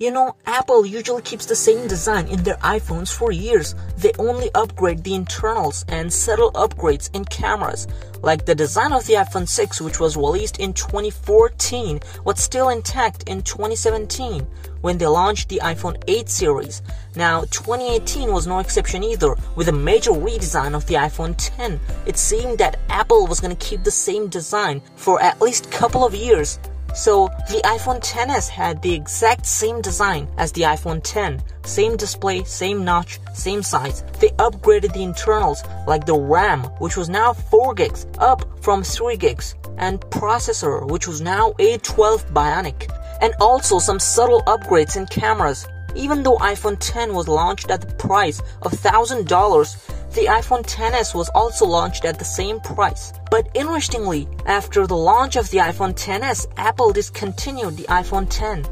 You know, Apple usually keeps the same design in their iPhones for years. They only upgrade the internals and subtle upgrades in cameras. Like the design of the iPhone 6, which was released in 2014, was still intact in 2017 when they launched the iPhone 8 series. Now, 2018 was no exception either, with a major redesign of the iPhone 10. It seemed that Apple was going to keep the same design for at least a couple of years. So the iPhone XS had the exact same design as the iPhone 10. Same display, same notch, same size. They upgraded the internals like the RAM, which was now 4 gigs, up from 3 gigs, and processor, which was now A12 Bionic, and also some subtle upgrades in cameras. Even though iPhone 10 was launched at the price of $1000, the iPhone XS was also launched at the same price. But interestingly, after the launch of the iPhone XS, Apple discontinued the iPhone 10.